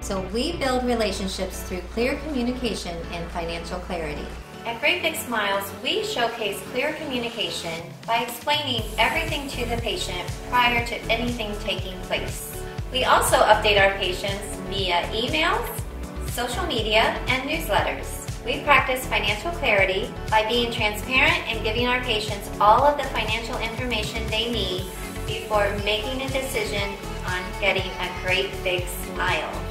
So we build relationships through clear communication and financial clarity. At Great Big Smiles, we showcase clear communication by explaining everything to the patient prior to anything taking place. We also update our patients via emails, social media, and newsletters. We practice financial clarity by being transparent and giving our patients all of the financial information they need before making a decision on getting a great big smile.